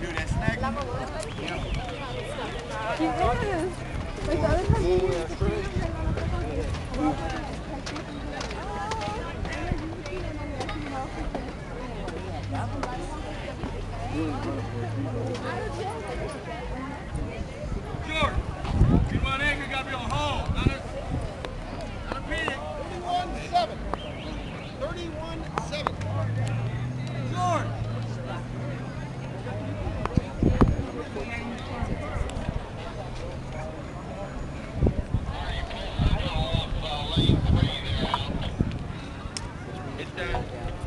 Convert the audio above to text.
do that snack. Yes. Like the other time you were Thank. It's done.